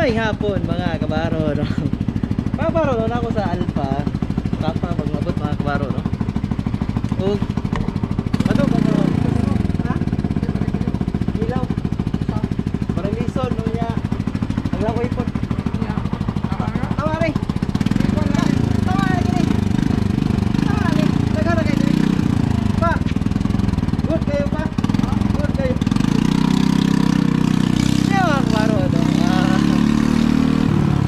May hapon mga kabaro no. Mga kabaro no ako sa Alpha. Tapa pag mabot mga kabaro no. Ug Ano ba no? Ha? Ilaw. Parang lison no niya. Ang lakoy po. Tawa rin. Tawa rin gini. Tawa rin. Nagara kayo diri. Pa. Good kayo pa. Good kayo. Kaya mga kabaro no. Ah.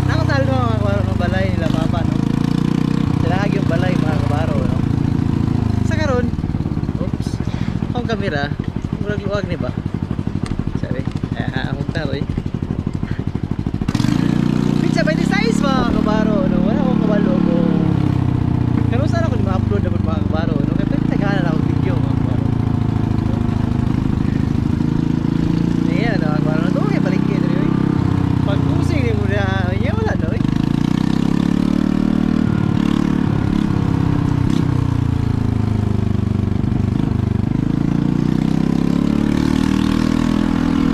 Nakasal mo mga kabaro no balay nila papa no. Sila yung balay mga kabaro no. Sa karon. Oops. Ang kamera. Murag luwag ni ba? Sabi. Ah, amog na roy. Pizza by the size mga kabaro no. Wala akong kabalo ko. Karon sana ako ma-upload dapat mga kabaro no. Kaya pwede tagalan ako video mga kabaro. Ayan, mga kabaro no. Ito kaya balik kayo rin. Pag kusing ni mo na, yan wala no. eh.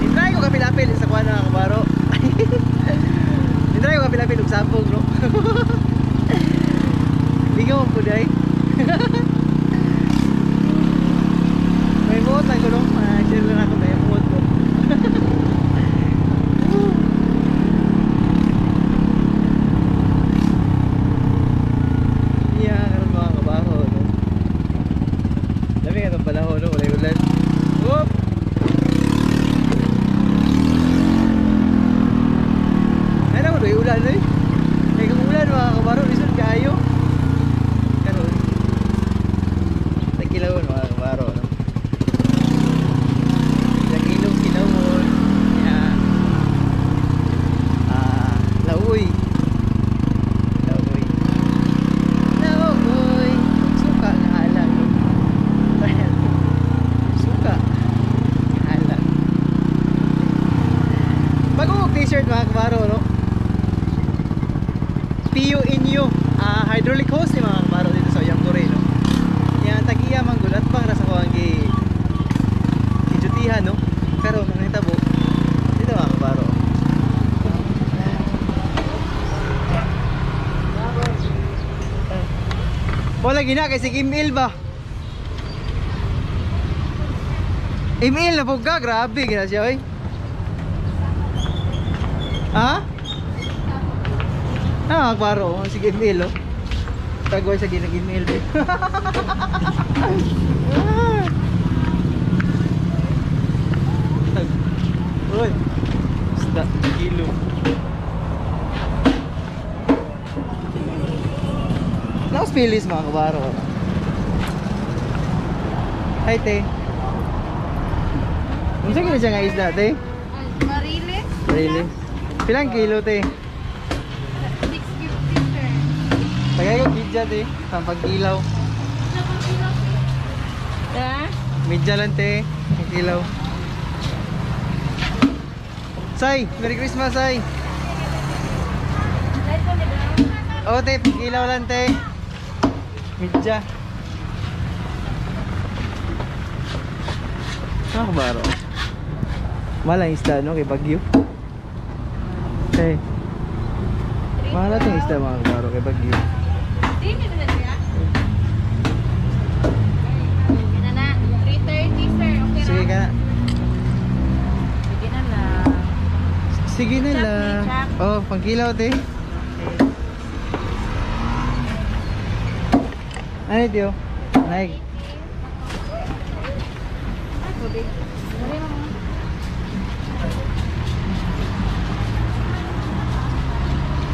Hintay ko kapilapil sa kuha na kabaro. Hintay ko kapilapil og sabong no. Ligaw po day. May buot lang ko no. Ah, share lang ako may buot ko. Yeah, karon mga kabaro no. Dami ka ng panahon no, ulay ulan. Whoop! Ay naman, may ulan eh. May kung ulan mga kabaro, isod kayo. Karon. Nagkilawon mga kabaro. No? Nagilong kilawon. Yan. Ah, lauoy. Lauoy. Lauoy. Suka nga halang. no? Suka. Halang. Bagong t-shirt mga kabaro, no? PU Inyo, ah hydraulic hose ni mga kabaro dito sa Yangkore, no? Yan, tagiya man gulat pang nasa ko ang gi gijutihan, no? Pero nang hitabo, dito mga kabaro. Wala gina kay si Kim Il ba? Email na po ka, grabe gina siya, oy. Ha? Ah, klaro. Sige, email, oh. Tagoy sa ginag-email, eh. Uy. Isda, kilo. Pilis mga kabaro. Hi, te. Kung saan kina siya nga isda, te? Marilis? Really? Pilang kilo, te? 650 sir. Tagay ko kidja, te. Sampag kilaw. Ha? Midja lang, te. Ang kilaw. Say, Merry Christmas, Say. Oo, te. Kilaw lang, te. Midja. Ah, baro. Malang isda, no? Kay Bagyo. Te. Mahal natin isda, mga baro. Kay Bagyo. Di, may na siya? Yan na. 330 sir. Okay Sige na? ka na. Sige na lang. Sige na lang. Oh, pangkilaw, te. Ano ito? Naig.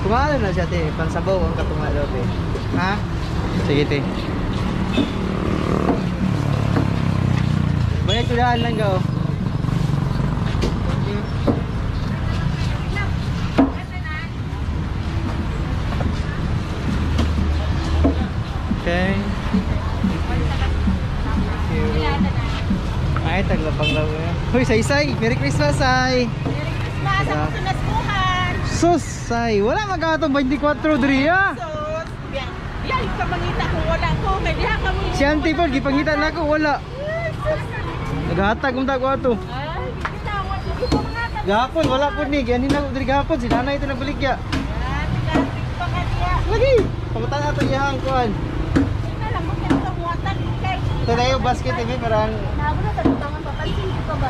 Kumalo na siya, te. Pansabaw ang katungalo, te. Ha? Sige, te. Bayad sudahan lang ka, oh. Hoy, say-say! Merry Christmas, say! Merry Christmas! Diba? Ako sunaskuhan! Sus, say! Wala magkatong 24 diri, ah! Sus! Biya, biya, ka mangita kung wala ko. May diha ka mo. Si Auntie Paul, gipangitan na ako, wala. Naghatag kong tago ato. Ay. Ito mga Gahapon, wala po ni. Ganin na ko diri gahapon. Si nanay ito. Yan, ka niya. Lagi! Pamutan na ito iyang kuhan. Ina lang mo kaya kamuatan Ito tayo basket eh, parang... Nabo na sa tangan papansin ko ba?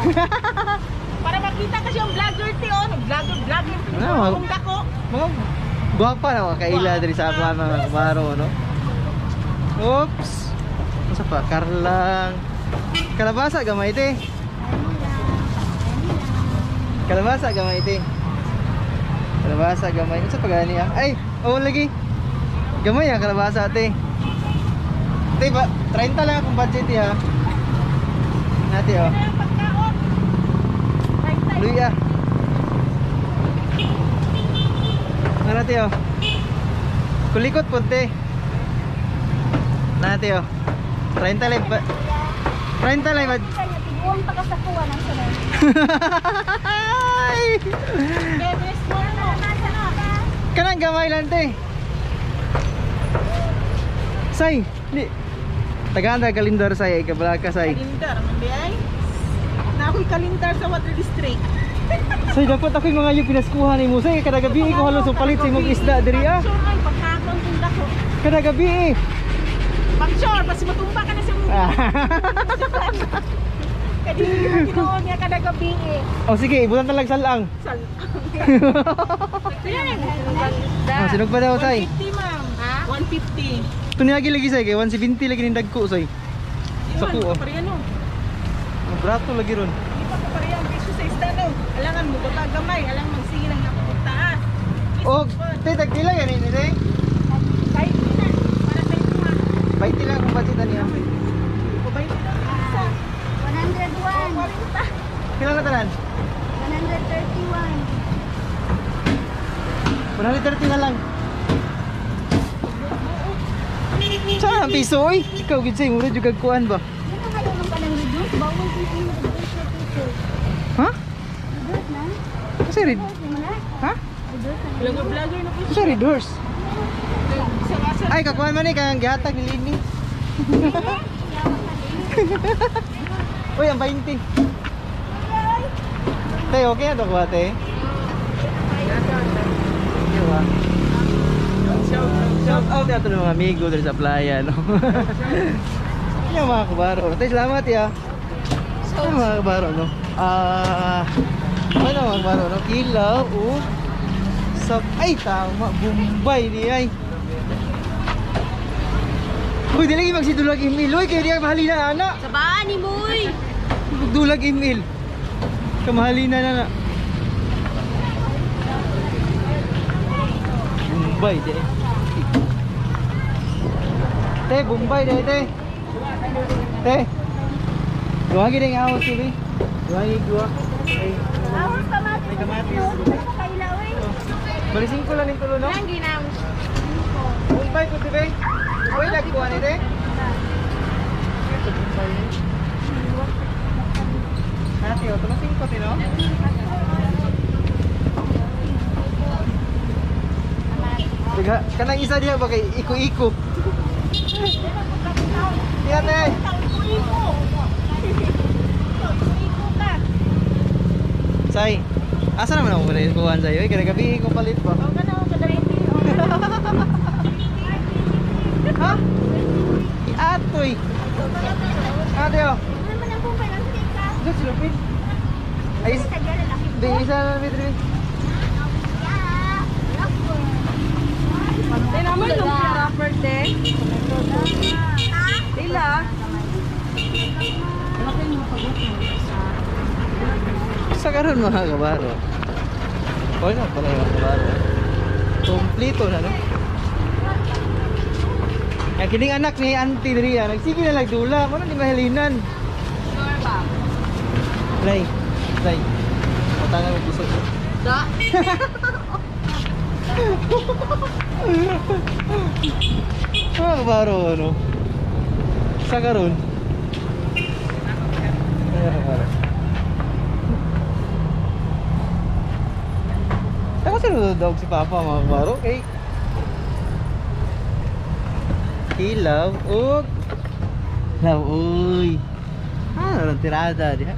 Para makita kasi yung vlogger ti oh, vlogger vlogger. Ano? Kung dako. Mga guwapa na mga kaila diri sa mga mga kumaro, no? Oops! Masa pa? Karlang. Kalabasa gamay ite. Kalabasa gamay ite. Kalabasa gamay. Unsa pa gani ah? Ay, oh lagi. Gamay ah kalabasa ate. Ate ba 30 lang akong budget ha. Nati oh. Ano. Luya. Ano natin oh? Kulikot punti. Natin oh. 30 live ba? 30 live ba? Kanya tiguan pa ka sa kuha ng sunod. Na. Kanang gamay lang te. Say, di. Tagaanda kalindar say kabala ka say. Kalindar, man biyay. Na ako'y kalindar sa Water District. Say dapat ako yung mga yung pinaskuhan ni mo say kada gabi ko halos palit sa imong isda diri ah. Kada gabi eh. Pag sure, basi matumba ka na sa mga. Kadi ginoon niya kada gabi eh. oh sige, ibutan talag salang. Sal. Yan. Ah, sinog pa daw say. 150 ma'am. Ha? 150. Tunyagi lagi say kay 170 lagi ning dagko say. Sa Yun, kuo. Parehano. Ang brato lagi ron. Di pa ka pareho ang presyo sa isda no. Alangan mo baka gamay, alang magsilang na kung taas. Oh, te tagpila yan ini te. Kahit na, para sa ito ha. 20 lang kung budget niya. Kubay na lang isa. 101, 40. Kailan na tanan? 131. 130 na lang. Saan ang piso oy? Ikaw gid say mura jud kuan ba? Ko. Ha? Kasi red. Ha? Reduce na. Vlogger-vlogger na po Kasi red horse. Ay kakuan man ni kang gihatag ni Lini. Uy, ang 20. Tay, okay na to kuha, te? Okay ba? Shout out nato ng mga amigo dito sa playa, no? Yung mga kabaro. Tay, salamat, ya. Yung mga kabaro, no? Ah, ano mga kabaro, no? Kilaw, o sa ay tama, Bombay di ay. Uy, di lagi magsidulag email. Uy, kaya di ay mahalina na, anak. Sa baan ni Moy. Dulag email. Kamahalina na na. Bombay de. Te, Bombay de te. Te. Duwagi din ako sili. Duwagi dua. Ay, Ahos kamatis. May kamatis. Kailaw eh. balisin ko lang yung tulo, no? Ang ginam. Bombay ko, te. Uy, nagkuha ni te. Hati, o. Tumasing ko, te, no? Diga, kanang isa diya ba kay iko-iko. Iya, te. Iko-iko. Iko-iko ka. Say, asa naman ako pala kuhan sa'yo? Eh, kada gabi ko palit pa. O ka na, o kada ito. Ha? Atoy. Ate, oh. Ano naman ang kumpay ng tika? Ito, silupin. Ay, Sa gala laki. di, isa na namin rin. Tay naman yung Ha? Dila. Sa karon mga kabaro. O na pala yung kabaro. Kompleto na, no? Ang kining anak ni Auntie Dria, nagsige na nagdula. Ano di mahalinan? Sure ba? Try. Try. Matanga mo gusto. Da. Mga kabaro, ano? Sa karon. Ako sa dog si Papa mga kabaro. Kay Hilaw ug Law uy. Ah, nalang tirada diha.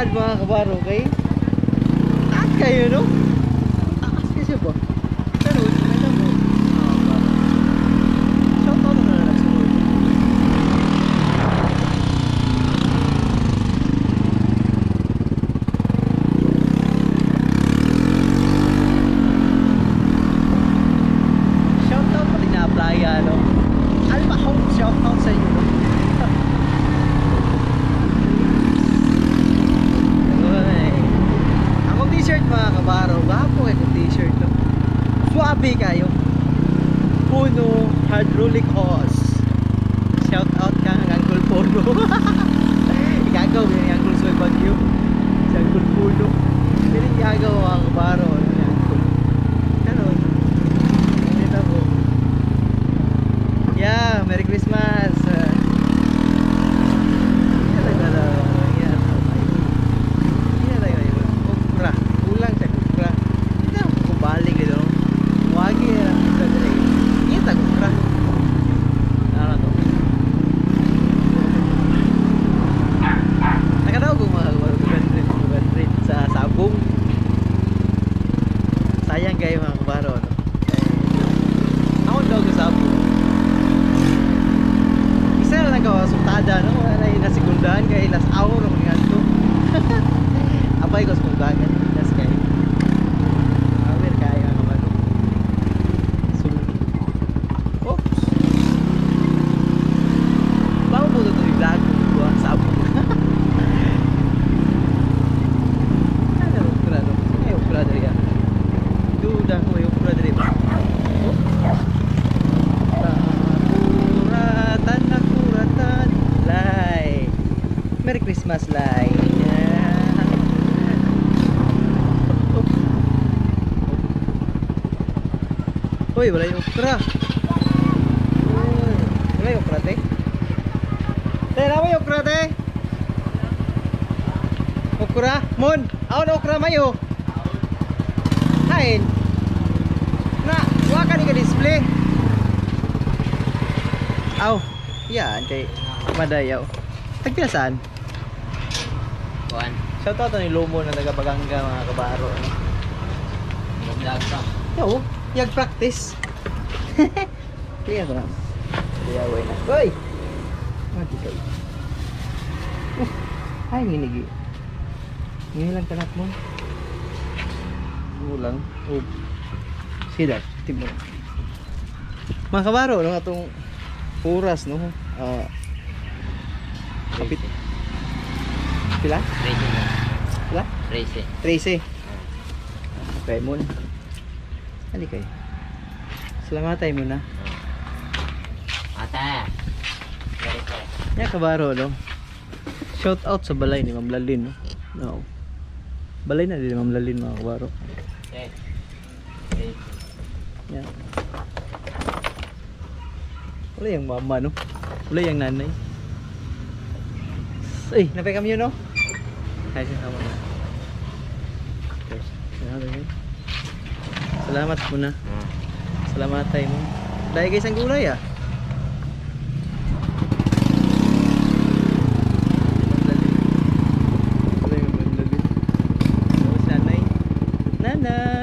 T-shirt mga kabaro, okay? Taas kayo, no? Taas kasi ba? Pero, maganda mo. Ah, ba? Shout out na lang sa Lord. Shout out pati na playa, no? Alma Home, shout out sa inyo, no? Uy. Akong t-shirt mga kabaro, gapo kayo kong t-shirt, no? Suwabe kayo. Puno Hydraulic Hose. Shout out ka ng Uncle Puno. Igagaw yung Uncle Soy Bagyo. Si Uncle Puno. Mga kabaro. ano ni Uncle. Ano? Dito po. Yeah, Merry Christmas. Christmas, Lai. Yeah. Uy, wala yung okra. Uy, wala yung okra, te. Te, naman yung okra, te. Okra? Mon, ako na okra mayo. Hain. Na, wala ka ni display. Aw, yan kay Madayaw. Tagpila saan? Shoutout ni Lomo na taga Baganga mga kabaro. ano? mag-vlog ka. Yo, yag practice. Kaya ko na. Kaya way na. Hoy! Mati kay. Uh, ay, nginigi. Ngayon lang kanak mo. Ulang. Oh. Sida, timo. Mga kabaro, no, atong oras, no? Ah, kapit. Pila? Pila? Tracy. 13. Okay, muna. Ali kay. Salamatay mo na. Ate! Very fair. Ya kabaro no. Shout out sa balay ni Ma'am Lalin no. No. Balay na din ni Ma'am Lalin mga kabaro. Okay. Tracy. Yan. Wala yung mama no. Wala yung nanay. Ay, napay kami yun no. Ay, sama na. Okay. Salamat, muna. Salamat tayo mo. Dahil guys ang gulay ah. Nanay. Nanay!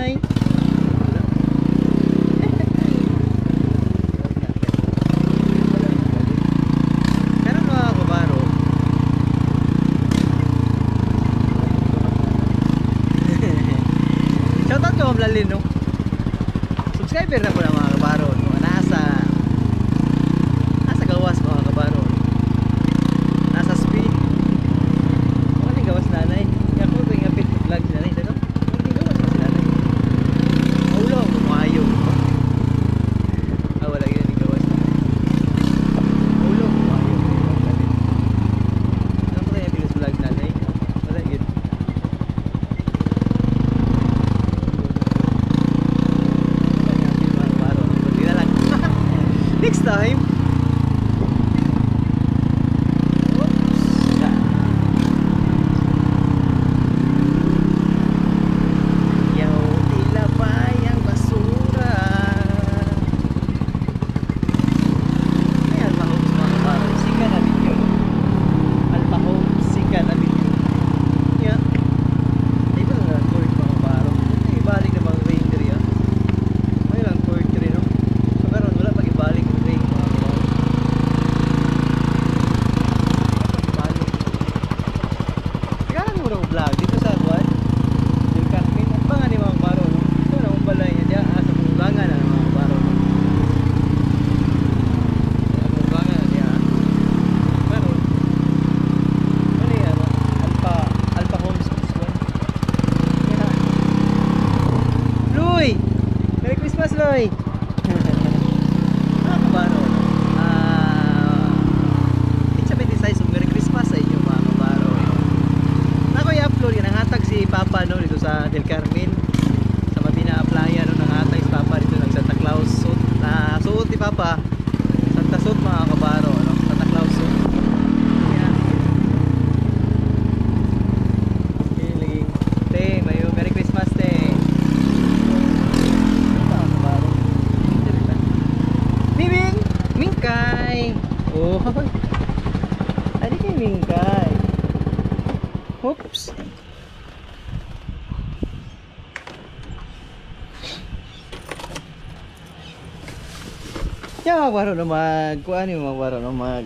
Yan magbaro na mag... Kuhaan yung magbaro na mag...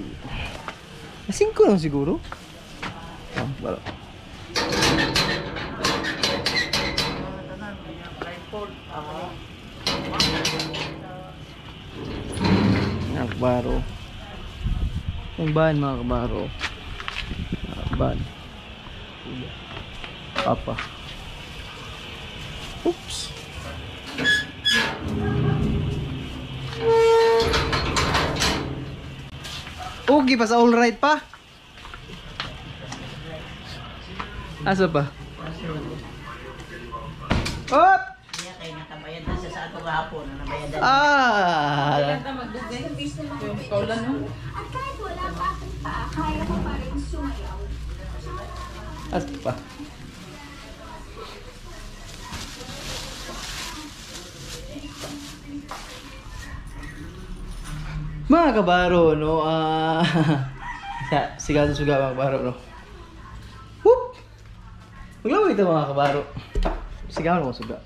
Singko lang siguro. Ah, baro. Yan, kabaro. Yung ban mga kabaro. Ban. Papa. Ugi pa sa all right pa. Asa pa? Op! Ah! At pa Mga kabaro, no? Ah... sa sigado suga mga kabaro, no? Whoop! Maglaway ito mga kabaro. Sigaw mo suga.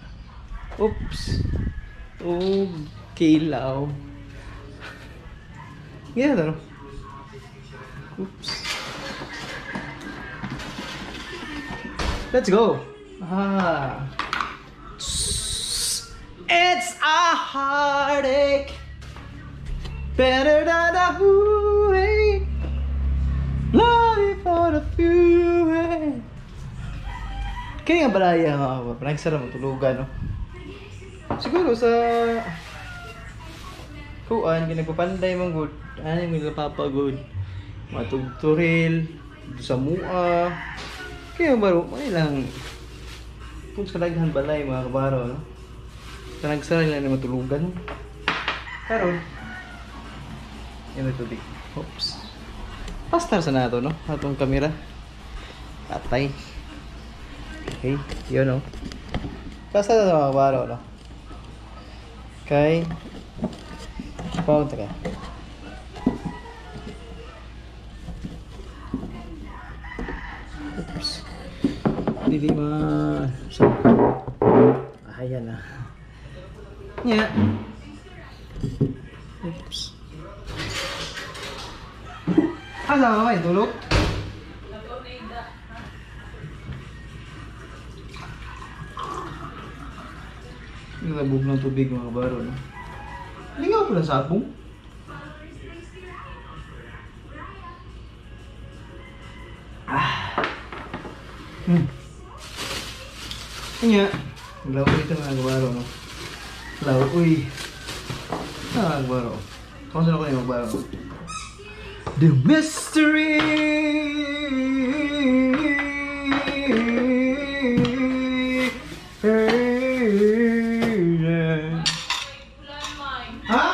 Oops! Oh, kilaw. Ganyan ito, no? Oops. Let's go. Ah. It's a heartache. Better than a hooey. Love you for the few. eh. Kaya nga balaya mga kapwa. Parang sarap matulugan, no? Siguro sa... Kuan, ginagpapanday mong good. Ano yung nagpapagod? Matugturil. Sa mua. Kaya baro, may lang. Kung sa daghan balay mga kabaro, no? Tanagsaray lang na matulugan. Karon. Yan ito di. Oops. Pastar sa nato, no? Atong kamera. Patay. Okay, yun, no? Pastar na mga kabaro, no? Okay. Pawag ka. Oops. Dili ma... Ah, ayan na. Nya. Ah, sama ka ba? Tulog? Nilabog ng tubig mga baro, no? Lingaw ko lang sabong. Hmm. Kanya, lawa ito mga kabaro, no? Lawa, uy. Ah, kabaro. Kung saan ako yung magbaro? The mystery Ha?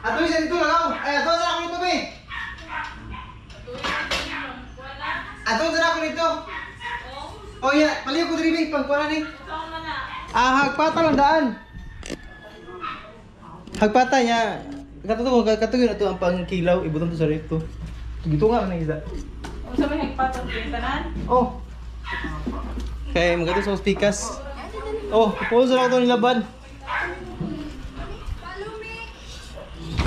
Ato isa dito lang. Ay, ato na ako dito, be. Ato na ako dito. Oh, yeah. Paliw ko diri, be. Pagkuha ni. Ah, hagpata lang daan. Hagpata niya. Katuto ko, katuto na to ang pangkilaw. Ibutang to sa rito. Gito nga na isda. Kung sa may hagpatong pintanan, Oh. Kaya magato sa spikas. Oh, pause na to nilaban.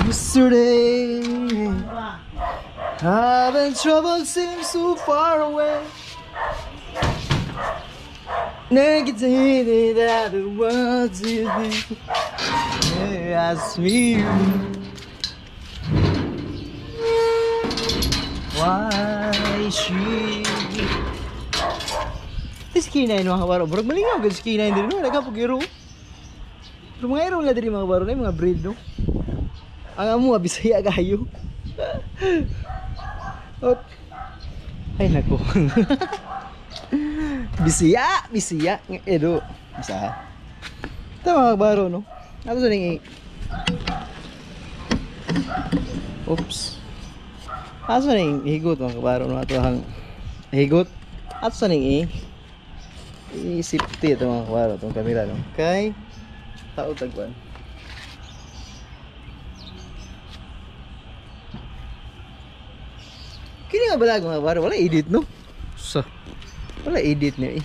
Yesterday, having trouble seems so far away. Negativity that the world is. Yeah, I see you. Why she? This kinay no mga baro. Burag malingaw gud kinay din no. Nagapog iro. Lumayro na diri mga baro na mga breed no. Ang amo nga bisaya gayo. Ot. Ay nako. bisaya, bisaya ng edo. Bisa. Tama mga baro no. Ato sa Oops. Ato sa ning higot mga baro no ato hang higot. Ato sa ning i i-safety ito mga kabaro itong kamera no. Kay tao tagwan. Kini nga balag mga kabaro, wala edit no. Sa wala edit niya eh.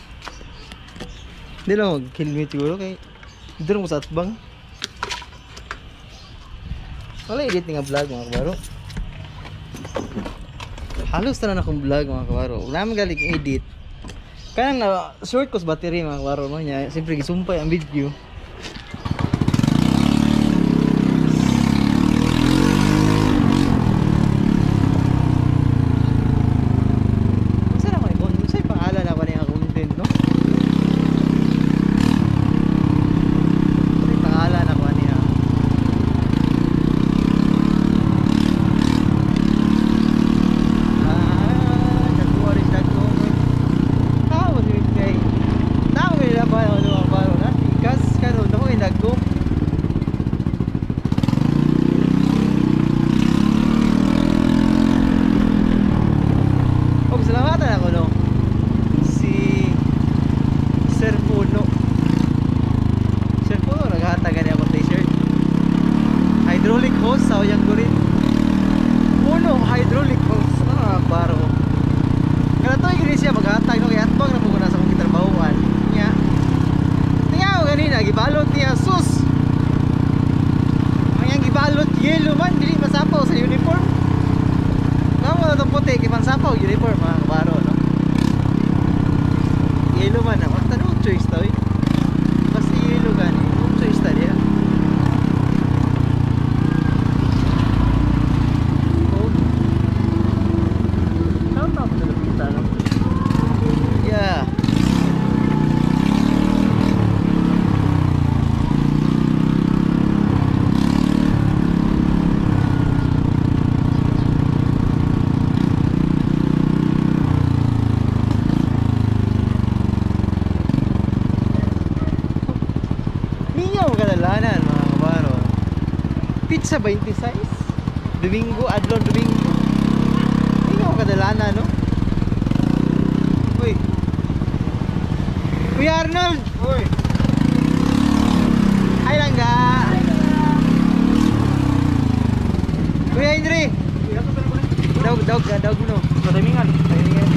Hindi lang mag-helmet siguro kay dito mo sa atbang. Wala edit nga vlog mga kabaro. Halos na akong vlog mga kabaro. Wala man galing edit. Kaya na short course battery mga kabaro no niya. Siyempre gisumpay ang video. Saan ako ikon? Saan pangalan ako niya content no? Saan pangalan ako niya? Ah, nagkuha rin nagkuha. Tao mo din kay. Tao mo nila ba yung mga baro na? Ikas karon ako yung nagko. Oh, salamatan ako no. Si Sir Puno. Sir Puno naghatag gani ako t-shirt. Hydraulic hose sa uyang ko rin. Puno hydraulic hose. Ah, baro. Kaya to yung siya maghatag no kaya atbang na muna sa kong gitrabahuan. Nya. Tingnan ko ganina gibalot niya sus. Ang yang gibalot yellow man dili masapaw sa uniform. Namo na itong puti kay mansapaw uniform mga kabaro no. Yellow man ako. Tanong choice to eh. Basta yellow gani. No choice ta diya. Oh. Saan na ako nalapita no? Yeah. Ninyo ang kadalanan mga kabaro. Pizza 26. Domingo, Adlon Domingo. Ninyo ang kadalanan no? Uy. Kuya Arnold! Uy. Ay langga. Kuya Indri. Daog, daog, daog mo no. Matamingan. Matamingan.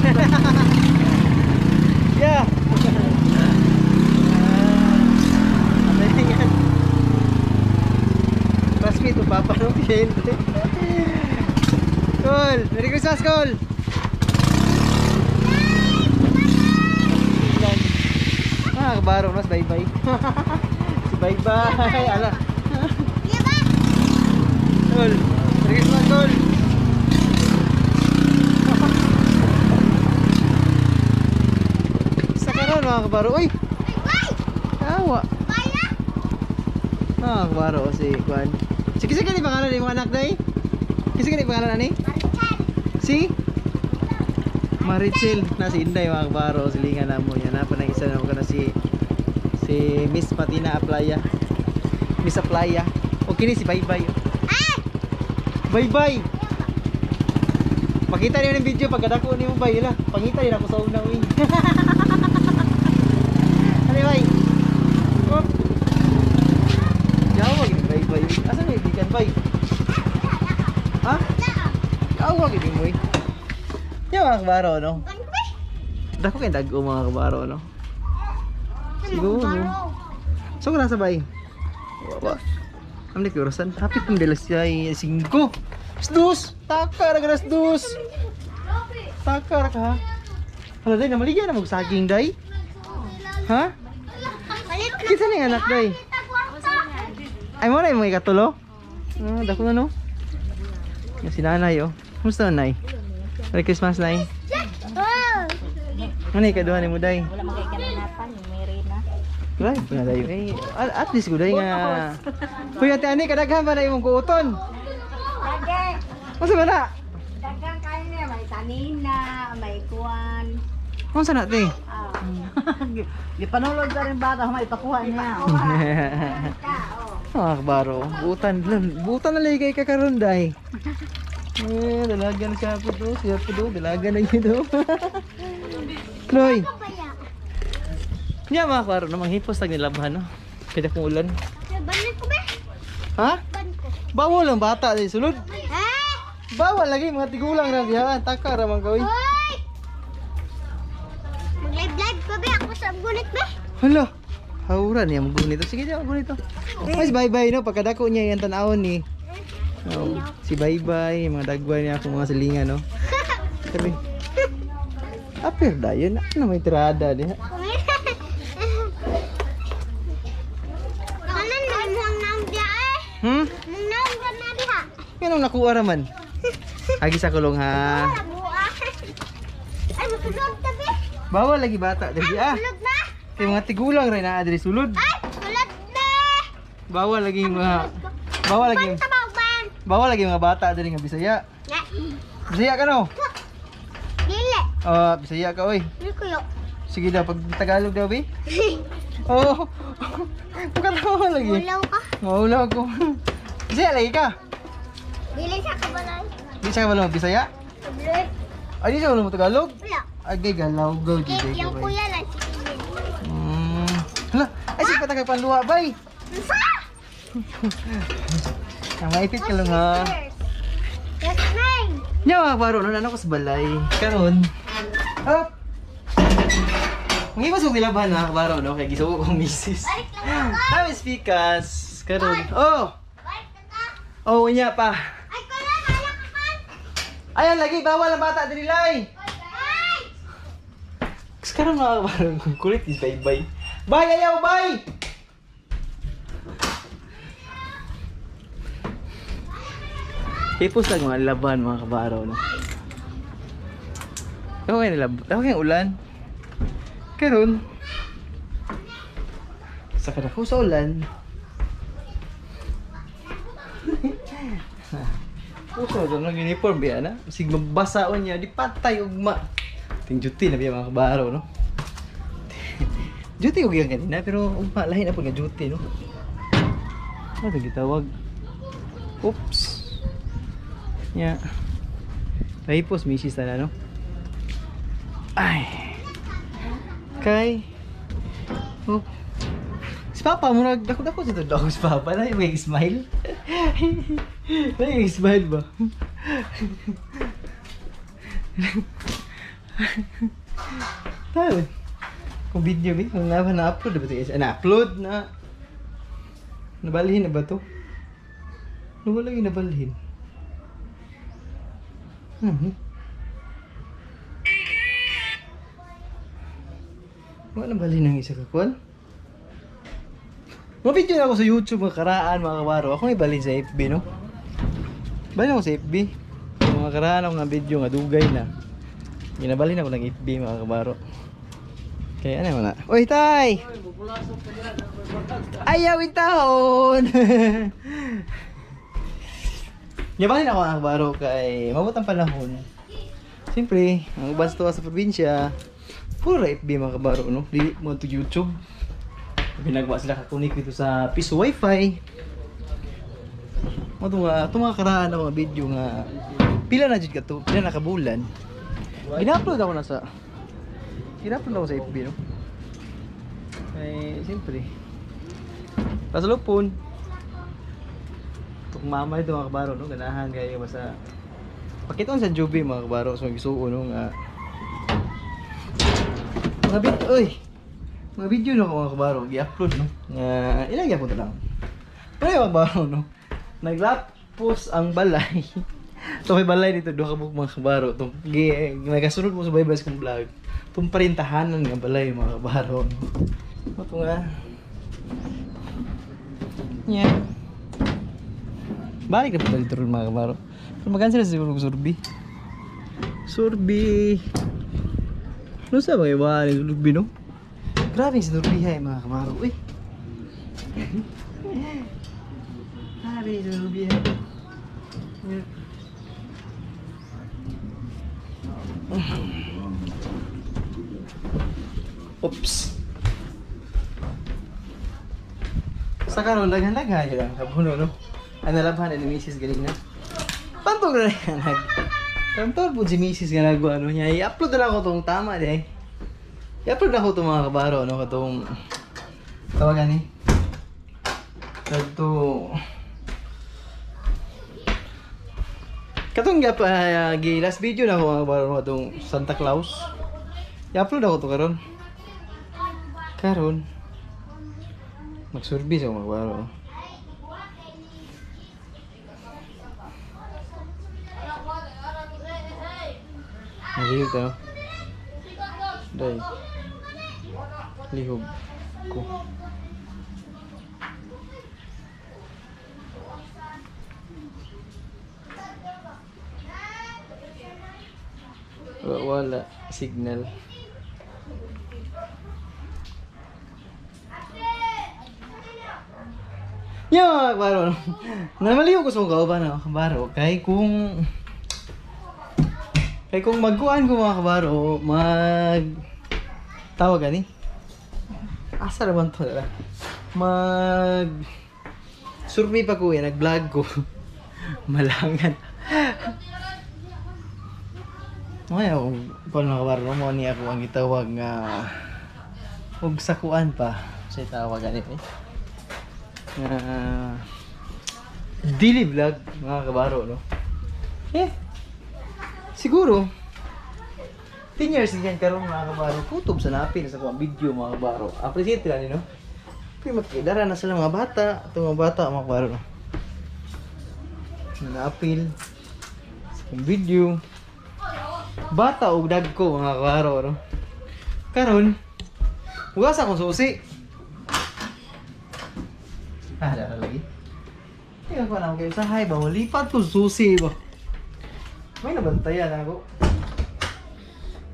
yeah. Classmate mo papa no? Kuya Indri. Cool. Merry Christmas, Cool. Ah, kabaro mas bye-bye. si bye-bye. Ala. Cool. Merry Christmas, Cool. Sa karon mga kabaro. Uy! Tawa. Ah, kabaro si Kwan. Sige sige ni pangalan ni mga anak dai. Sige sige ni pangalan ani? Si? Marichel. Na si Inday mga kabaro. Silingan na mo yan na isa na ko na si si Miss Patina Aplaya. Miss Aplaya. O kini si Bye Bye Bye Bye Pakita niyo ng video. Pagkadako ni mo bay la pangita din ako sa una wing Ano bay Op Yawa gid Bye Bye Asa may ikan bay Ha Gid mo eh Yan mga kabaro no? Dako kay dago mga kabaro no? Siguro So kung nasa bay Wawa. Ang nagkirosan Hapit ng delas ay 5 Dos! Taka ra ganas dos! Taka ra ka Hala day namaligyan na magsaging day. Ha? Kita ni anak day? Ay mo na yung mga ikatulo. Ah, dako na no? Yung si nanay oh Kumusta na nay? Merry Christmas nay Ano yung kaduhan ni mo day? Wala magay ka na napan, yung Mary na. Subscribe na dayo. Eh, at least guday nga. Kuya ate ani kadaghan ba na imong kuoton? Dagdag. Unsa ba na? Dagdag kayo niya. May tanina, may kuwan. Unsa na te? Ah. Gipanulog ka rin bata, may pakuha niya. Ka, oh. Ah, kabaro. Butan. Butan na lagi kay kakaron day. Eh, dalaga na siya po do. Siya po do. Dalaga na yun do. Loy. Nya mga kabaro. Namang hipos tag nilabhan no. Kaya kung ulan. Banan ko ba? Ha? Bawal ang bata di sulod. Ha? Bawal lagi mga tigulang na diha. Taka ra man gawin. Hoy! Mag-live-live ko ba? Ako sa gunit ba? Hala. Hawra niya mo gunito. Sige diya. Mas bye-bye no pagkadako niya yan tanawon ni. Oh, si bye-bye mga dagway niya akong mga silingan no. Sabi. Apir dayon na may tirada diha. Kanan na mo ang naong diya eh. Hmm? Mong naong ka na diha. Ganong nakuha raman. Agi sa kulong ha. Ay, masulog tabi. Bawal lagi bata diri ah. Kay mga tigulang ray na diri sulod. Ay, sulod na. Bawal lagi mga Bawal lagi Bawal lagi mga bata diri nga Bisaya. Bisaya ka no? Dili. Ah, Bisaya ka oy. Dili. Sige daw pag Tagalog daw bi. Oo. Pagkatawa lagi. Ulaw ka. Maulaw ko. Bisaya lagi ka. Dili sa kabalay. Di siya ka Bisaya? Tablet. Ay, di siya mo Tagalog? Wala. Agay galaw go di di yung bay. kuya lang. Sige. Hmm. Hala, ay sige patagay panluwa bay. Sa? Ang maipit ka lang ha. Yes, nine. Nya mga baro, nun ano ko sa balay. Karon. Up. Mga iba sa nilaban mga kabaro, no? Kaya gisuko kong misis. Balik lang ako. Dami speakers. Karon. Oh! Na. Oh, unya pa. Ay. Ayan, lagi, bawal ang bata diri lay. Ay! Sekarang mga kabaro, kulit is bye bye. Bye, ayaw, bye! Hipos lang mga laban mga kabaro, na lab. Okay ang ulan. Karon. Sa kada ko sa ulan. Puso ito ng uniform biya na. Sig mabasaon niya di patay ugma. Ting duty na biya mga kabaro no. duty ug yan kanina pero ugma lahi na pud nga duty no. Ano gitawag? Oops. Nya. Tapos misis na no. Ay. Kay. Oh. Si Papa, murag dako dako dito daw si Papa na may smile. may smile ba? Tahu. Kung video bi, kung na-upload ba ito? Na-upload na. Nabalhin na ba to? Nawala yung nabalhin. Hmm. Wala nabalhin ng isa ka kwan? Mga video na ako sa YouTube, mga karaan, mga kabaro. Ako may balin sa FB, no? Balin ako sa FB. Yung mga karaan ako ng video nga dugay na. Ginabalin ako ng FB, mga kabaro. Kaya ano na. Uy, tay! Ayaw itahon! Yabalin ako mga kabaro kay mabutang panahon. Siyempre, ang ubans to sa probinsya, puro FB mga kabaro, no? Dili mo to YouTube. Ginagawa sila kakunik dito sa piso wifi. Mo nga, ito mga karaan mga video nga pila na jud ka to, pila na kabulan. Gina-upload ako na sa Gina-upload ako sa FB no. Eh, siyempre. Pasalupon. Tuk mama ito mga kabaro no, ganahan kaya basta Pakiton sa Jubi mga kabaro so gisuo no? Nga mga bit oy mga video no mga kabaro gi-upload no? Nga ilagay ko lang. Pero mga kabaro no naglapos ang balay. So may balay dito do ka mga kabaro. To gi nagasunod mo sa baybay kong vlog itong parintahanan nga balay mga kabaro no? Ito nga. Yeah balik na po dito rin mga kabaro pero maganda sila siguro surbi surbi ano sa mga iba ni surbi no Grabe yung sinurbihay mga kabaro. Uy! Grabe yung sinurbihay. Oops! Sa karon laghan-laghan yun lang kabuno no. Ang nalabhan ni Mrs. galing na. Pantog na yan nag. Pantog po si Mrs. nga nag ano niya. I-upload na ako tong tama di. I-upload na ako tong mga kabaro no katong tawagan ni. Kadto Katong gap uh, gi last video na ako mga kabaro no katong Santa Claus. I-upload ako to karon. Karon Mag-service ako magbaro. Nalihog tayo. Day. Lihog ko. Wa- Wala. Signal. Yo, kabaro. Namaliw ko sa mga kauban na kabaro. Kay kung... Kay kung magkuhan ko mga kabaro, mag... Tawag gani? Asa naman to dala? Mag... Survey pa ko eh, nag-vlog ko. Malangan. Ngayon, kung paano mga kabaro, mo ni ako ang itawag nga... Huwag sakuan pa. Sa tawag ganit eh uh, daily vlog mga kabaro no eh siguro. 10 years din yan karon mga kabaro kutob sa napin sa kuang video mga kabaro. Appreciate ka no pero makidara na sila mga bata. Ito mga bata mga kabaro. No napil sa video. Bata o dagko mga kabaro no? Karon Hugas akong susi. Ah, dala lagi. Tingnan ko na kayo sa hay ba, lipat ko susi ba. May nabantayan ako.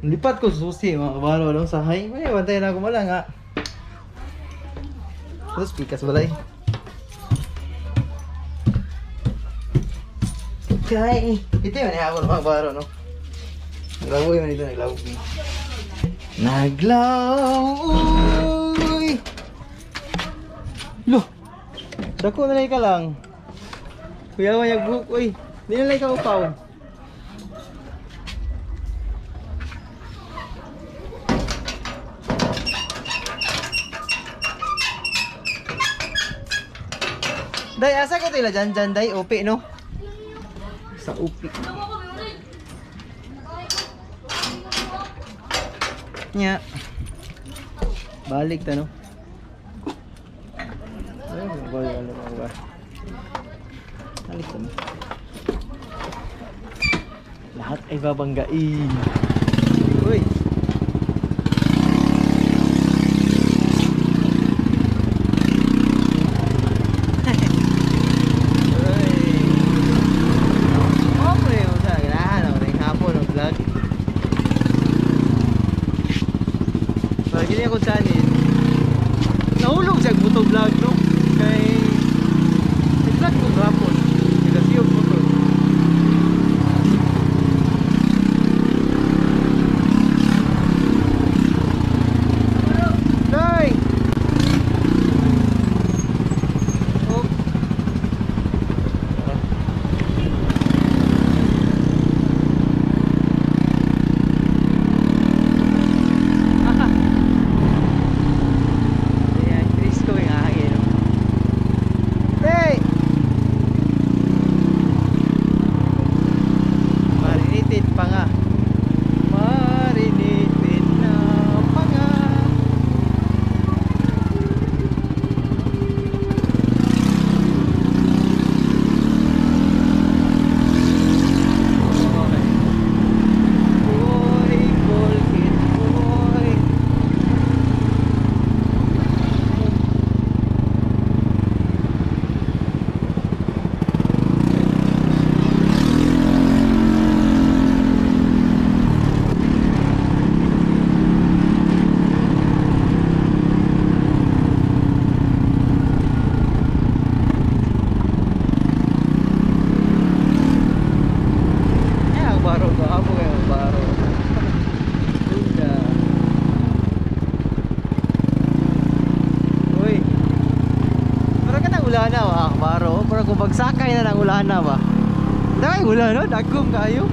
Lipat ko susi mga kabalo no sa hay. May nabantayan ako mala nga. Terus pikas balay. Kaya, ito yun ako mga kabalo no. Naglawoy man ito, naglawoy. Naglawoy! Loh! Dako na ka lang. Kuya yung book. Uy, lang ka upaw. Day, asa ka tila dyan dyan, day? Upi, no? Sa upi. Nya. Balik ta, no? Ay? Balik ta, no? Lahat ay babanggain. Pagsakay na ng ulan na ba? Dahil ulan no, dagkong kayo.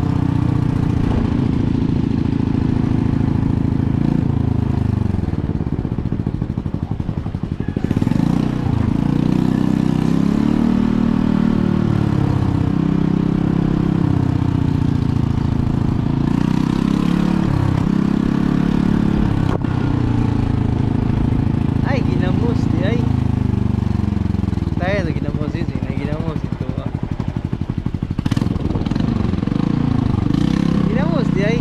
Ay, ginamos di ay. Tayo na ginamos is, ay ginamos ito. ah. Ginamos di ay.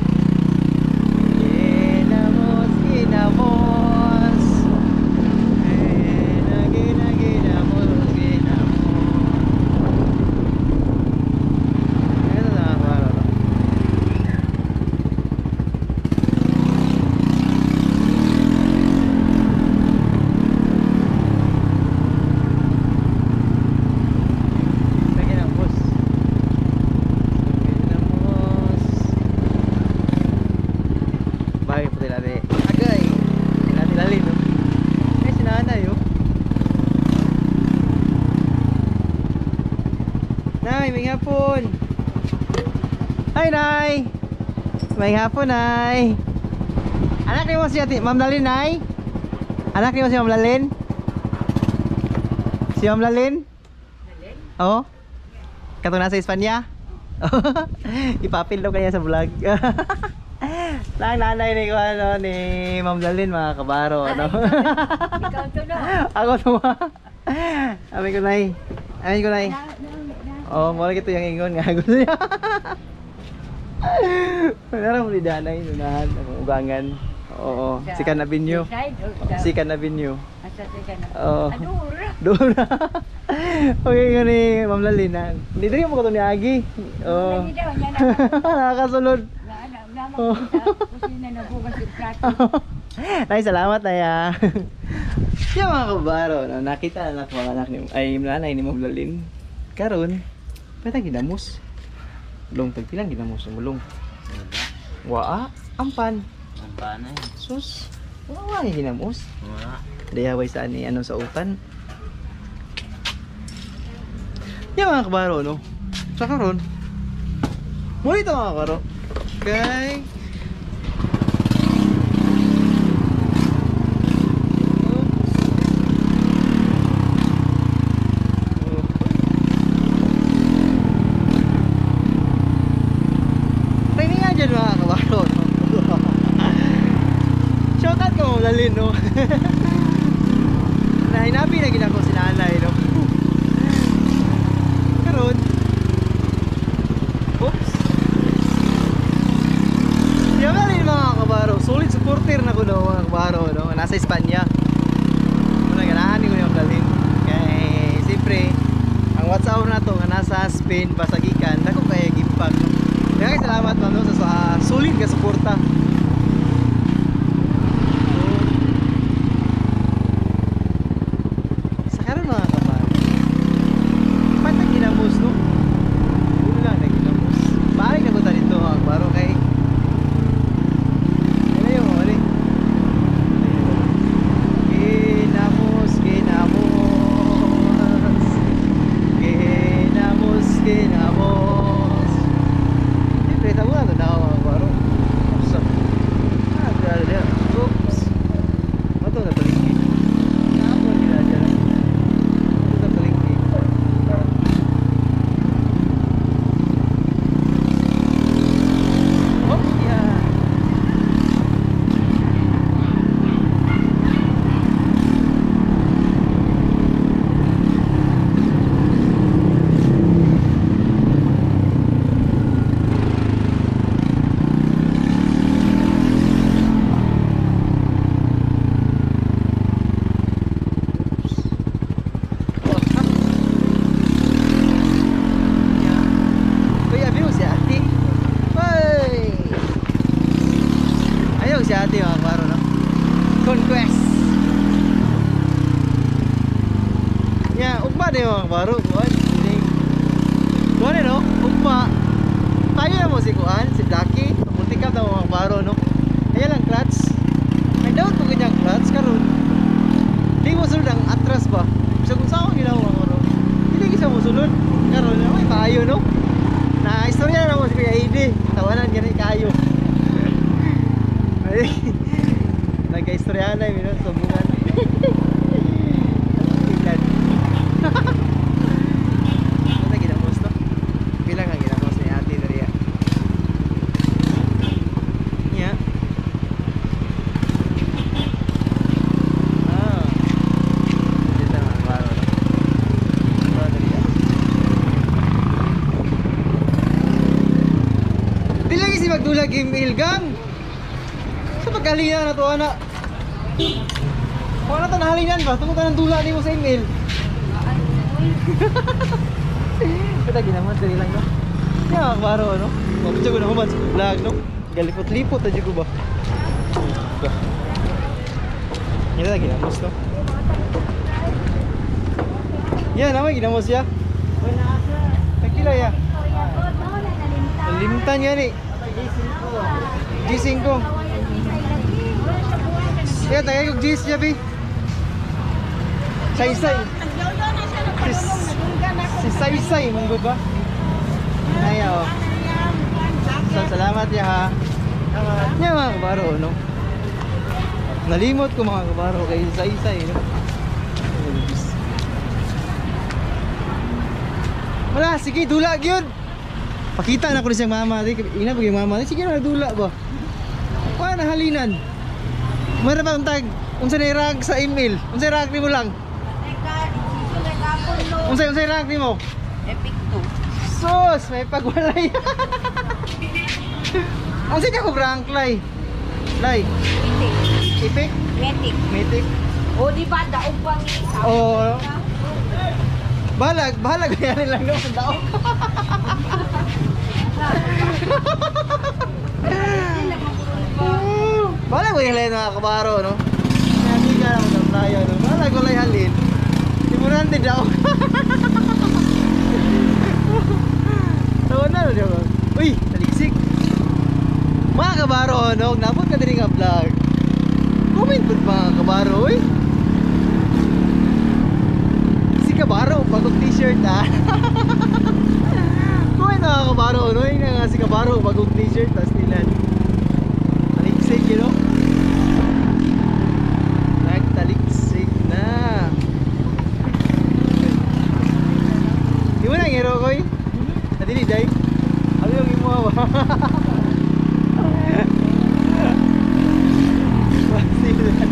Ginamos, ginamos. Gina, gina, ginamos, ginamos. Ito na ako, ano, ano. Lagi ng bus. Lagi ng bus. Bagay po nila de. Agay. Natin lali no. Eh si nanay oh. Nay, may hapon. Hi Nay. May hapon Nay. Anak ni mo si Ate Ma'am Lalin Nay. Anak ni mo si Ma'am Lalin. Si Ma'am Lalin. Oo. Katong nasa Espanya? Ipapil daw kanya sa vlog. Lang nanay ni ko ano ni Ma'am Lalin mga kabaro ano. Ikaw to no. Ako tuwa. Amin ko nay. Amin ko nay. Oh, mo lagi to yung ingon nga gusto niya. Wala mo ni Danay nunahan ang ugangan. Oo, si Canabinyo. Si Canabinyo. Asa ka na. Oo. Adura. Na. okay nga ni Ma'am Lalina. Hindi rin mo ko to ni Agi. Oo. Lagi daw niya na. Nakakasunod. Na na na Oh. Nay, salamat na ya. Yung mga kabaro, no, nakita na ako anak ni ay nanay ni Ma'am Lalin. Karon, pwede ginamos. Long tagpilang ginamos ang mulong. Waa, ampan. Ang paano eh. Sus. Waa nga ginamos. Wala. Dayaway sa ni ano sa utan. Yung mga kabaro, no? Sa karon. Muli ito mga kabaro. Okay. Training nga dyan mga kabaro, no? Shoutout ka mo lalin, no? Nahinabi na ginako si nanay, no? Karon. Oops. Ba rin mga kabaro? Solid supporter na ko no, mga kabaro, no? Nasa Espanya. Wala ganahan ko yung dalhin. Kaya, siyempre, ang WhatsApp na to nga nasa Spain, Basagikan, dako kaya gimpag. No? Kaya salamat ma'am no, sa, sa solid ka suporta. Sa karon mga kapal. Patag ginamos no. Ulo lang na ginamos. Balik na ko ta dito mga kaparo kay. Ano yung mali? Ginamos, ginamos. Ginamos, ginamos. Siyempre, tabo na ito na ako mga kaparo. So, ah, grabe na. Oops. Mato na paligid. Ako, ginadya na. Ito na paligid. Oh, yeah. Kuya, view si ate. Hoy! Ayaw si ate mga karo, no? Conquest! Din mga karo. Kuhan. Kuhan no? Ugma. Tayo na mo si Kuhan, si Blackie. Multicam na mga no? Ayan lang clutch. May daw ito kanyang clutch, karon. Hindi mo sunod ang atras ba? Sa kung saan ko ginawa mga karo. Hindi kisa mo sunod. Karon may kayo no. Na istorya na mo si Kuya Ide. Tawanan gani kayo. Ay. Nagka-istorya na yun, sumbungan. Ilan. gang. Sa pagkalingan na to, ana. Kung ano to nahalingan ba? Tungkol ka ng dula ni mo sa email. Kita ginaman, dali lang no? Kaya klaro, ano? Mabudya ko na kuman sa vlog, no? Galipot-lipot na ko ba? Na ginamos, no? Yan, naman ginamos ya. Takila ya. Limtan yan eh. G5. Yan, tagay kong G's niya, bi. Saysay. Si Saysay, munggo ba? Ayaw. So, salamat ya ha. Yan mga kabaro, no? Nalimot ko mga kabaro kay Saysay, no? Wala, sige, dula yun. Pakita na ko rin siyang mama. Ina, pag yung mama. Sige na, dula ba? Na halinan. Mayroon ba ang tag? Unsa na irag sa email? Unsa irag ni mo lang? Unsa unsa irag ni mo? Epic 2. Sus, may pagwalay. Unsa ka ko rank lay? Lay, ipik, Metik. mitik. O, di ba? Daog bang isa? Oo. Balag, balag yan lang sa daog. Balag mo yung mga kabaro, no? Kaya di ka naman sa playa, no? Balag mo lang halin. Timuran din daw. Tawa na, no? Uy, taliksik. Mga kabaro, no? Napot ka din nga vlog. Comment po mga kabaro, uy. Si Kabaro, bagong t-shirt ah. Comment mga kabaro, no? Yung nga si Kabaro, bagong t-shirt, tas nilan. Taliksik, you know? Nagtaliksik na. Di mo na ngero, koy? Nadili, day? Ano yung imo ba? Basilan.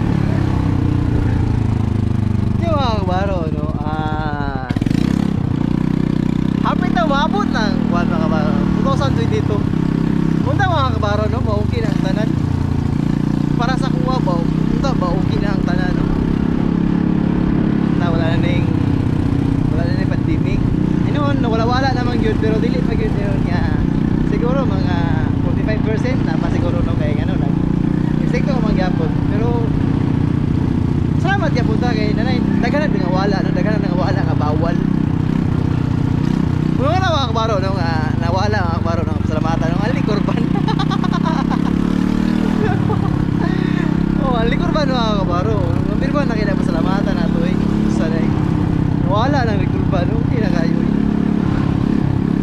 Di ba mga kabaro, no? Ah... Hapit na umabot ng kuwan mga kabaro. 2022. Unta mga kabaro, no? Maukay na ang tanan. Para sa kuwa ba, unta ba okay na ang tanan, no? Na wala na ning wala na ning pandemic. Inon, wala-wala naman yun, pero dili pa yun yun nga. Siguro mga 45% na pa siguro no kay ano nag Insekto magyapon. Pero salamat gyapon ta kay nanay daghanan nga wala no daghanan nga wala nga bawal. Mga na mga kabaro no nga nawala mga kabaro no salamatan no ali kurban. oh, ali kurban mga kabaro. Ngambir ba na kina pasalamatan nato eh. Sa day. Nawala nang kurban no kina kayo. eh.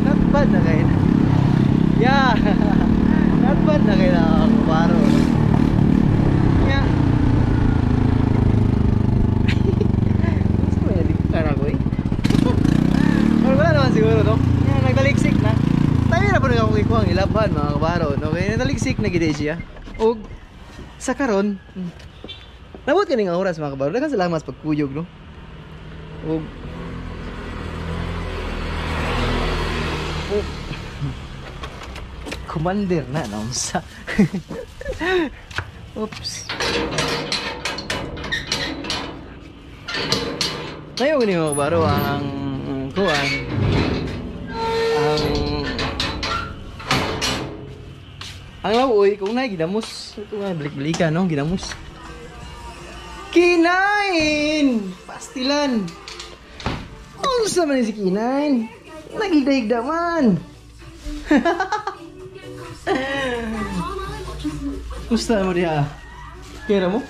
Not bad na kayo. Yeah. Bad na. Gusto mo yan, di ko kara ko eh. Pero wala naman siguro, no? Yan, nagtaliksik na. Tayo na po na akong ikuha ang ilaban, mga kabaro, no? Kaya nagtaliksik na gide siya. O, sa karon, hmm, nabot ka nga oras, mga kabaro. Dagan salamat sa pagkuyog, no? O, commander na, naunsa. Oops. Ngayon ko mga baro ang kuan ang ang lawoy kung na ginamos ito nga balik-balika no ginamos Kinain! Pastilan! Unsa man si Kinain? Nagigdaigda man! Gusto mo diha? Kira mo?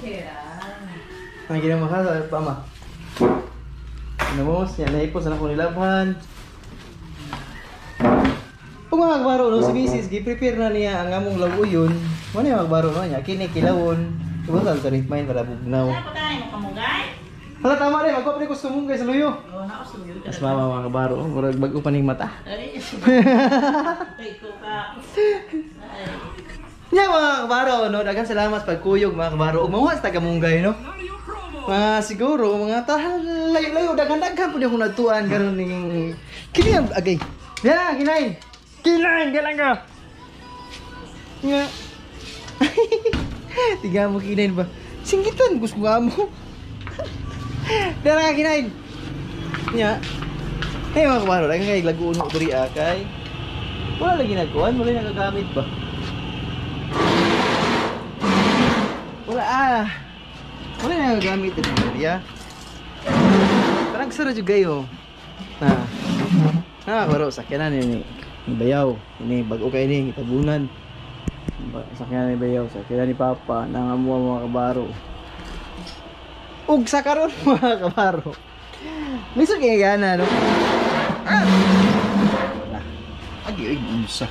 Kira. Ang ginawa ka sa pama? Namos, yan naipos na ako nilabhan. Kung mga kagbaro, no, si Mrs. gi-prepare na niya ang among lawuyon. Ano yung magbaro no niya? Kini kilawon. Diba sa sa main para bugnaw. Ano pa tayo mo? Hala tama rin, magkopre ko sa mungkay sa luyo. Oo, nakasuyo. Mas mama mga kabaro, murag bago pa ning mata. Ay, ko ka. Nya mga kabaro, no, daghang salamat sa pagkuyog mga kabaro. Ug mawas taga munggay no. Mga siguro mga tahal layo-layo daghan-daghan pud akong natuan karon ning kini ang agay. Ya, kinain. Kinain ka lang ka. Nga. Tiga mo kinain ba? Singgitan gusto mo. Dara ka kinain. Nya. Hey mga kabaro, daghang kay laguno diri ah, kay. Wala lagi nagkuhan, wala nagagamit ba? Wala ah. Wala na nagagamit din ng area. Parang sara juga yo. Na. Ah, baro sakyanan ni ni bayaw. Ini bago kay ni tabunan. Sakyanan ni bayaw, sakyanan ni papa nang amo mga kabaro. Ug sa karon mga kabaro. Misog kay gana no. Ah. Agi ay unsa.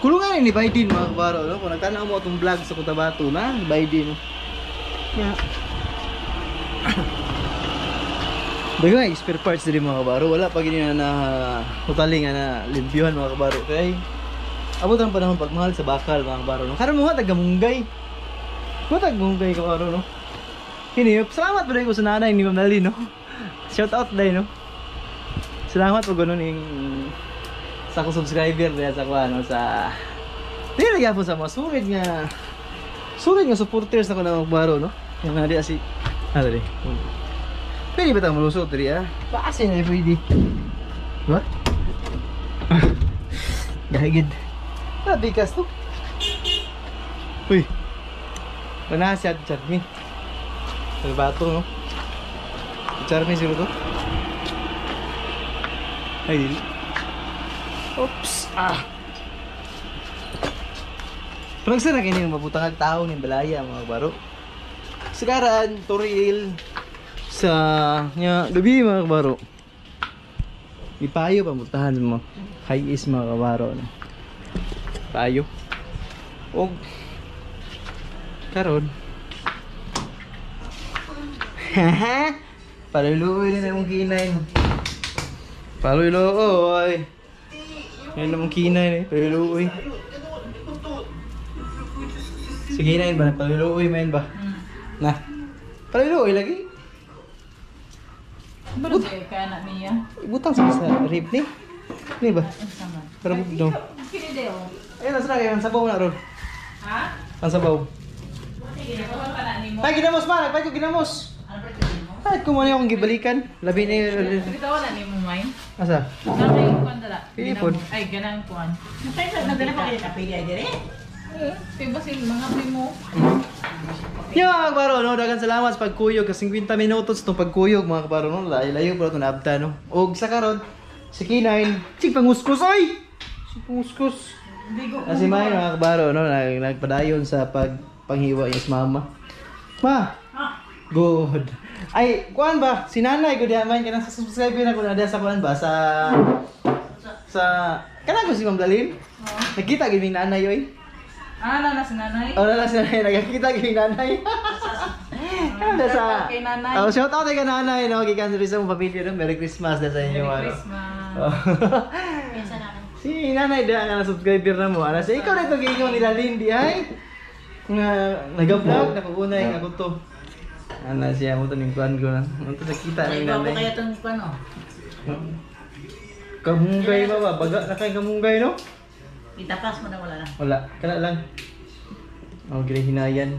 Kulungan ni Biden mga kabaro, no? Kung nagtanaw mo itong vlog sa Cotabato na, Biden, no? Yeah. Bagay, spare parts din mga kabaro. Wala pa ganyan na hutaling na limpyuhan mga kabaro. Kaya, abot ang panahon pagmahal sa bakal mga kabaro. No? Karon mga taga-munggay. Mga taga-munggay kabaro, no? Kini, salamat pa rin ko sa nanay ni Ma'am no? Shout out dahil, no? Salamat po ganun yung sa ako subscriber diya sa kuano sa Dili lagi po sa mga sulit nga sulit nga supporters na ko na magbaro no. Yung nga di si Ah, dali. Pwede ba tayo malusot diri ah? Paasi na pwede. What? Gahigid. Ah, bikas to. Uy. Mana si Ate Charmin? Sa bato no? Charmin siguro to? Ay, dili. Oops. Ah. Parang sana kini yung mabutang tao ng balaya mga baro. Sekarang turil sa nya gabi mga kabaro. Ipayo pamutahan mo. High is mga kabaro. No? Payo. Og karon. Haha. Paluluoy na mong kinain. Paluluoy. Yan namang kinay eh. Paluluoy. Sige na ba? Paluluoy man ba? Na. Paluluoy lagi. Ba't kaya na niya? Ibutang sa sa rib ni. Ni ba? Kini deo. Ayun, nasa na kayo. Ang sabaw na ron. Ha? Ang sabaw. Sige, wala pa na ni mo. Ay, ginamos ba? Nagpay ko ginamos. Ano mo? Ay, kung ano akong gibalikan. Labi ni... Ito wala ni mo, Mine. Asa? Ano yung kuwan dala? Pili. Ay, ganang kuwan. Nagdala pa kayo kapili ay dire? Eh, tiba sing mga primo. Yung kabaro, no? Dagan salamat sa pagkuyog. Kasi 50 minutos itong pagkuyog, mga kabaro, no? Layo-layo pa ito naabta, no? Og sa karon, si Kinain, si Panguskus, oy! Si Panguskus. Kasi may mga kabaro, no? Nag, nagpadayon sa pag panghiwa niya sa mama. Ma! Good. Ay, kuan ba? Si nanay ko diha man kanang sa subscriber na ko na diha sa kuan ba sa sa kana ko si Ma'am Dalim. oh. Nakita gid ning nanay oy. Ah, na na si nanay. Oh, na si nanay nakita gid ning nanay. Ano sa Kay nanay. Oh, shout out kay nanay no, gikan sa mong pamilya no. Merry Christmas da sa inyo Merry ano. Christmas. Oh. si nanay da nga subscriber na mo. Ana sa ikaw na ito giingon nila Lindy ay nga nag-vlog na kugunay nga ko to. Ana siya mo to ning kuan ko na. Unto nakita ning nanay. kaya itong kuwan, oh. Kamunggay ba ba? Baga na kay kamunggay no? Itapas mo na wala na. Wala, kana lang. Oh, gire hinayan.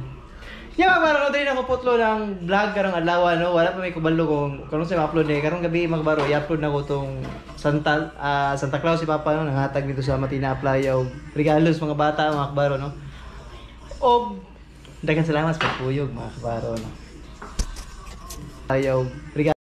Yeah, para ko din ako putlo ng vlog karong adlaw no. Wala pa may kubalo kung karon sa upload ni karong gabi magbaro i-upload na ko tong Santa ah, Santa Claus si Papa no nanghatag dito sa Matina Playa og regalos mga bata mga kabaro no. Og daghang salamat sa pagpuyog mga kabaro no. Ayaw regalo